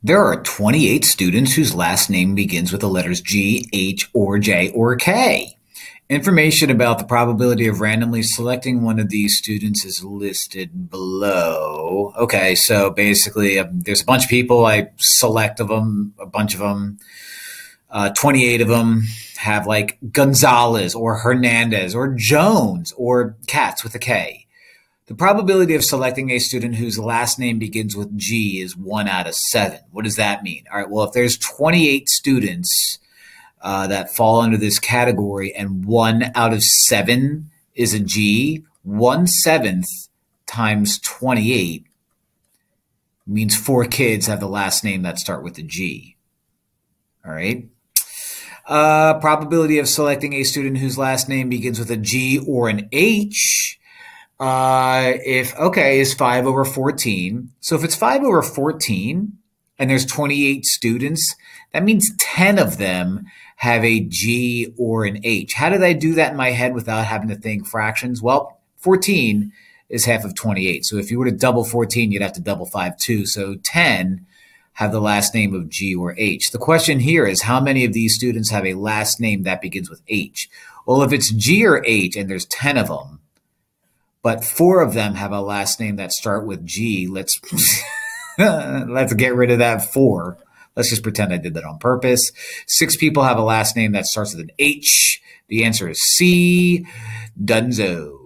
There are 28 students whose last name begins with the letters G, H, or J, or K. Information about the probability of randomly selecting one of these students is listed below. Okay, so basically, um, there's a bunch of people. I select of them, a bunch of them. Uh, 28 of them have like Gonzalez or Hernandez or Jones or Katz with a K. The probability of selecting a student whose last name begins with G is one out of seven. What does that mean? All right, well, if there's 28 students uh, that fall under this category and one out of seven is a G, one seventh times 28 means four kids have the last name that start with a G. All right. Uh, probability of selecting a student whose last name begins with a G or an H uh, if okay is five over 14. So if it's five over 14 and there's 28 students, that means 10 of them have a G or an H. How did I do that in my head without having to think fractions? Well, 14 is half of 28. So if you were to double 14, you'd have to double 5 too. So 10 have the last name of G or H. The question here is how many of these students have a last name that begins with H? Well, if it's G or H and there's 10 of them, but four of them have a last name that start with G. Let's let's get rid of that four. Let's just pretend I did that on purpose. Six people have a last name that starts with an H. The answer is C. Dunzo.